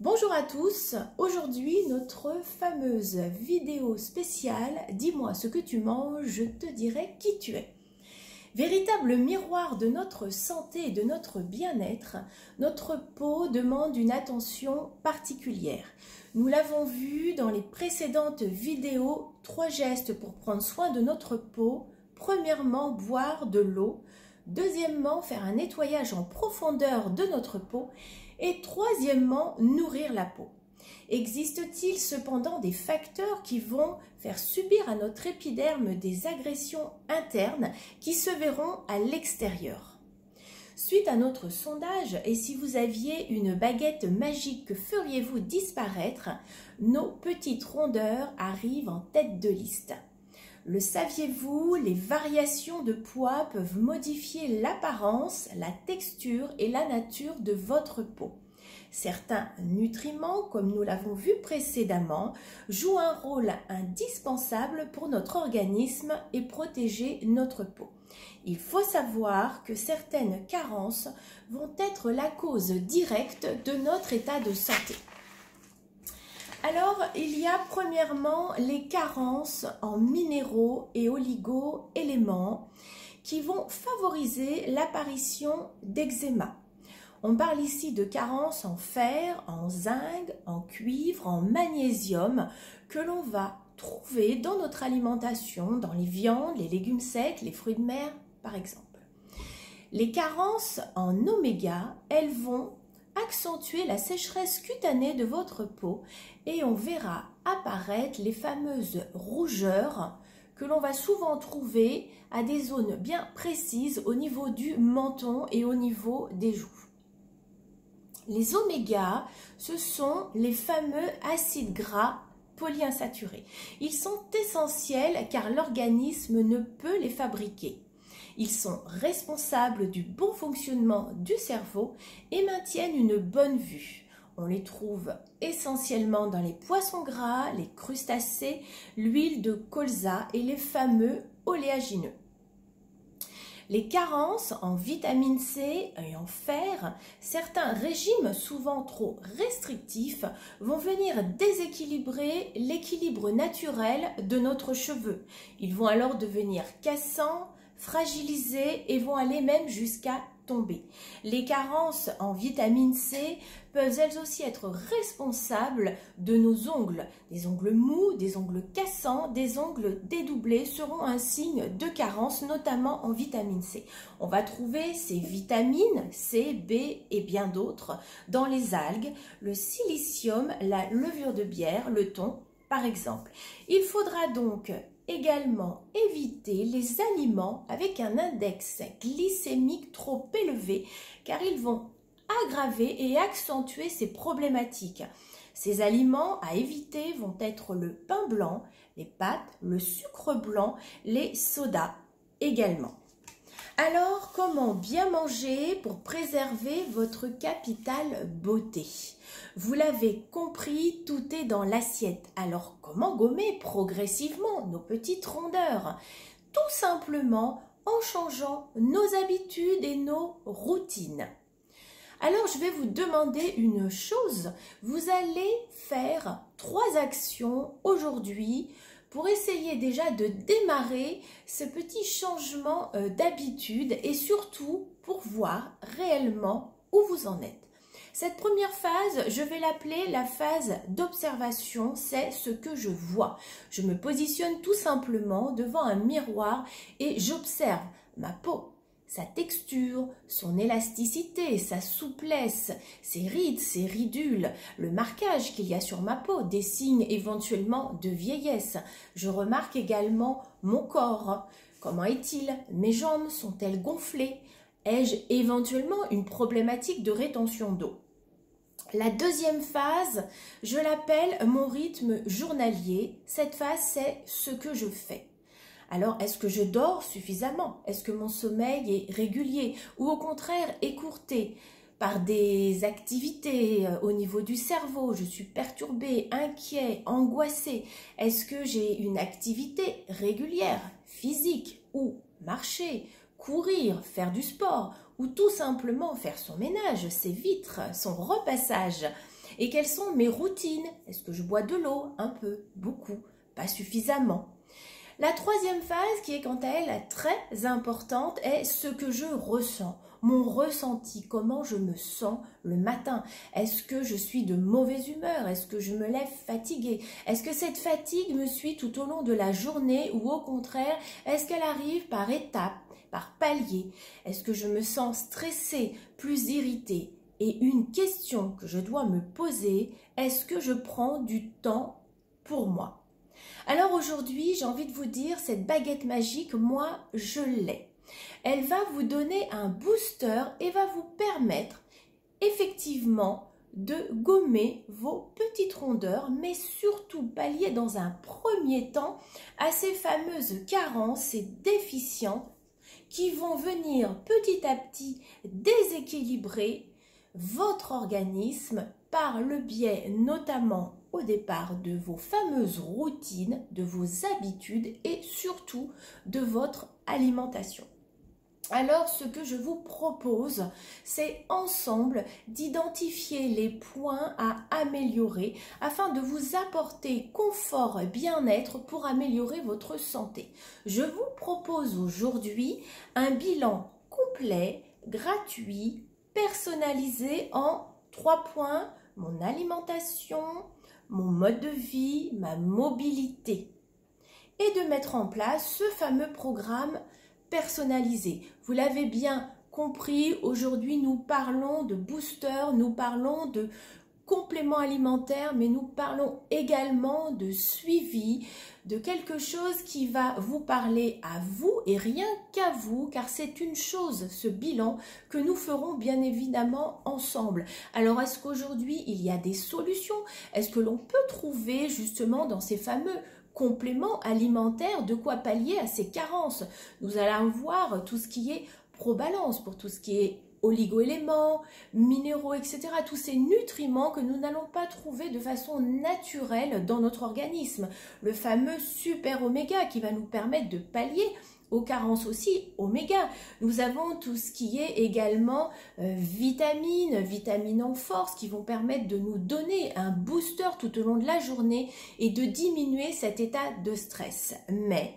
Bonjour à tous, aujourd'hui notre fameuse vidéo spéciale Dis-moi ce que tu manges, je te dirai qui tu es. Véritable miroir de notre santé et de notre bien-être, notre peau demande une attention particulière. Nous l'avons vu dans les précédentes vidéos, trois gestes pour prendre soin de notre peau. Premièrement, boire de l'eau. Deuxièmement, faire un nettoyage en profondeur de notre peau. Et troisièmement, nourrir la peau. Existe-t-il cependant des facteurs qui vont faire subir à notre épiderme des agressions internes qui se verront à l'extérieur? Suite à notre sondage, et si vous aviez une baguette magique, que feriez-vous disparaître? Nos petites rondeurs arrivent en tête de liste. Le saviez-vous, les variations de poids peuvent modifier l'apparence, la texture et la nature de votre peau. Certains nutriments, comme nous l'avons vu précédemment, jouent un rôle indispensable pour notre organisme et protéger notre peau. Il faut savoir que certaines carences vont être la cause directe de notre état de santé. Alors, il y a premièrement les carences en minéraux et oligo-éléments qui vont favoriser l'apparition d'eczéma. On parle ici de carences en fer, en zinc, en cuivre, en magnésium que l'on va trouver dans notre alimentation, dans les viandes, les légumes secs, les fruits de mer par exemple. Les carences en oméga, elles vont accentuer la sécheresse cutanée de votre peau et on verra apparaître les fameuses rougeurs que l'on va souvent trouver à des zones bien précises au niveau du menton et au niveau des joues. Les oméga, ce sont les fameux acides gras polyinsaturés. Ils sont essentiels car l'organisme ne peut les fabriquer. Ils sont responsables du bon fonctionnement du cerveau et maintiennent une bonne vue. On les trouve essentiellement dans les poissons gras, les crustacés, l'huile de colza et les fameux oléagineux. Les carences en vitamine C et en fer, certains régimes souvent trop restrictifs vont venir déséquilibrer l'équilibre naturel de notre cheveu. Ils vont alors devenir cassants, fragilisés et vont aller même jusqu'à tomber. Les carences en vitamine C peuvent elles aussi être responsables de nos ongles. Des ongles mous, des ongles cassants, des ongles dédoublés seront un signe de carence, notamment en vitamine C. On va trouver ces vitamines C, B et bien d'autres dans les algues, le silicium, la levure de bière, le thon par exemple. Il faudra donc également éviter les aliments avec un index glycémique trop élevé car ils vont aggraver et accentuer ces problématiques. Ces aliments à éviter vont être le pain blanc, les pâtes, le sucre blanc, les sodas également. Alors, comment bien manger pour préserver votre capital beauté? Vous l'avez compris, tout est dans l'assiette. Alors, comment gommer progressivement nos petites rondeurs? Tout simplement en changeant nos habitudes et nos routines. Alors, je vais vous demander une chose. Vous allez faire trois actions aujourd'hui pour essayer déjà de démarrer ce petit changement euh, d'habitude et surtout pour voir réellement où vous en êtes. Cette première phase, je vais l'appeler la phase d'observation, c'est ce que je vois. Je me positionne tout simplement devant un miroir et j'observe ma peau, sa texture, son élasticité, sa souplesse, ses rides, ses ridules, le marquage qu'il y a sur ma peau, des signes éventuellement de vieillesse. Je remarque également mon corps. Comment est-il? Mes jambes sont-elles gonflées? Ai-je éventuellement une problématique de rétention d'eau? La deuxième phase, je l'appelle mon rythme journalier. Cette phase, c'est ce que je fais. Alors, est-ce que je dors suffisamment? Est-ce que mon sommeil est régulier Ou au contraire écourté par des activités euh, au niveau du cerveau, je suis perturbée, inquiet, angoissée. Est-ce que j'ai une activité régulière, physique, ou marcher, courir, faire du sport, ou tout simplement faire son ménage, ses vitres, son repassage? Et quelles sont mes routines? Est-ce que je bois de l'eau? Un peu, beaucoup, pas suffisamment. La troisième phase, qui est quant à elle très importante, est ce que je ressens, mon ressenti, comment je me sens le matin. Est-ce que je suis de mauvaise humeur? Est-ce que je me lève fatiguée? Est-ce que cette fatigue me suit tout au long de la journée ou au contraire, est-ce qu'elle arrive par étapes, par paliers? Est-ce que je me sens stressée, plus irritée? Et une question que je dois me poser, est-ce que je prends du temps pour moi? Alors aujourd'hui, j'ai envie de vous dire, cette baguette magique, moi, je l'ai. Elle va vous donner un booster et va vous permettre effectivement de gommer vos petites rondeurs, mais surtout pallier dans un premier temps à ces fameuses carences et déficiences qui vont venir petit à petit déséquilibrer votre organisme par le biais notamment au départ de vos fameuses routines, de vos habitudes et surtout de votre alimentation. Alors ce que je vous propose, c'est ensemble d'identifier les points à améliorer afin de vous apporter confort et bien-être pour améliorer votre santé. Je vous propose aujourd'hui un bilan complet, gratuit, personnalisé en trois points, mon alimentation, mon mode de vie, ma mobilité. Et de mettre en place ce fameux programme personnalisé. Vous l'avez bien compris, aujourd'hui nous parlons de booster, nous parlons de complément alimentaire, mais nous parlons également de suivi, de quelque chose qui va vous parler à vous et rien qu'à vous, car c'est une chose, ce bilan, que nous ferons bien évidemment ensemble. Alors est-ce qu'aujourd'hui il y a des solutions? Est-ce que l'on peut trouver justement dans ces fameux compléments alimentaires de quoi pallier à ces carences? Nous allons voir tout ce qui est probalance pour tout ce qui est oligo-éléments, minéraux, etc. Tous ces nutriments que nous n'allons pas trouver de façon naturelle dans notre organisme. Le fameux super oméga qui va nous permettre de pallier aux carences aussi oméga. Nous avons tout ce qui est également euh, vitamines, vitamines en force qui vont permettre de nous donner un booster tout au long de la journée et de diminuer cet état de stress. Mais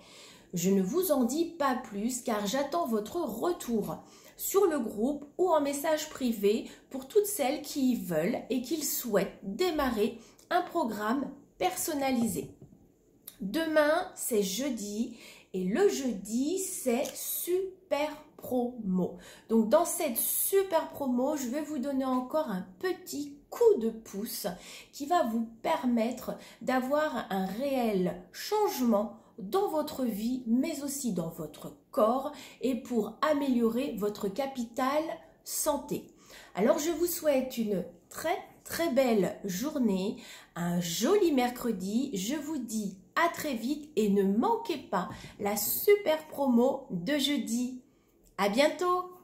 je ne vous en dis pas plus car j'attends votre retour sur le groupe ou en message privé pour toutes celles qui veulent et qui souhaitent démarrer un programme personnalisé. Demain, c'est jeudi et le jeudi, c'est super promo. Donc dans cette super promo, je vais vous donner encore un petit coup de pouce qui va vous permettre d'avoir un réel changement dans votre vie, mais aussi dans votre corps et pour améliorer votre capital santé. Alors je vous souhaite une très très belle journée, un joli mercredi. Je vous dis à très vite et ne manquez pas la super promo de jeudi. À bientôt